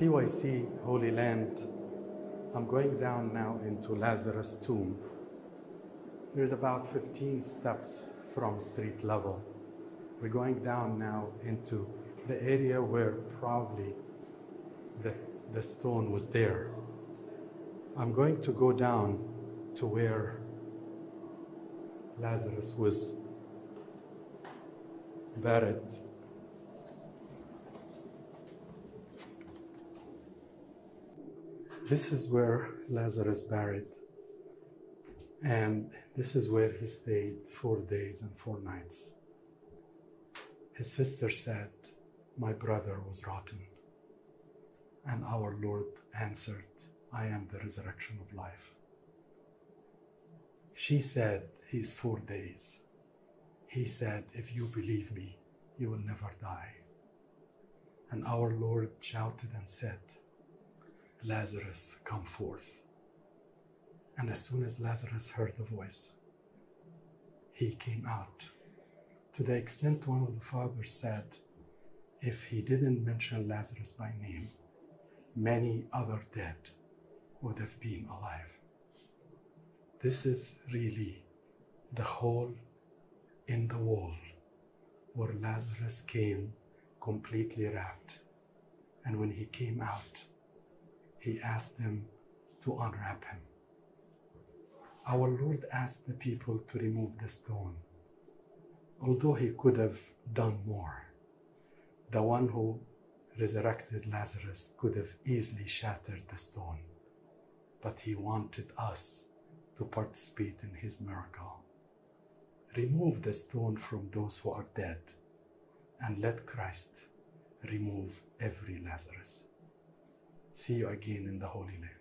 CYC Holy Land, I'm going down now into Lazarus' tomb. There's about 15 steps from street level. We're going down now into the area where probably the, the stone was there. I'm going to go down to where Lazarus was buried. This is where Lazarus buried, and this is where he stayed four days and four nights. His sister said, My brother was rotten. And our Lord answered, I am the resurrection of life. She said, He's four days. He said, If you believe me, you will never die. And our Lord shouted and said, Lazarus, come forth. And as soon as Lazarus heard the voice, he came out. To the extent one of the fathers said, if he didn't mention Lazarus by name, many other dead would have been alive. This is really the hole in the wall where Lazarus came completely wrapped. And when he came out, he asked them to unwrap him. Our Lord asked the people to remove the stone, although he could have done more. The one who resurrected Lazarus could have easily shattered the stone, but he wanted us to participate in his miracle. Remove the stone from those who are dead and let Christ remove every Lazarus. See you again in the Holy Land.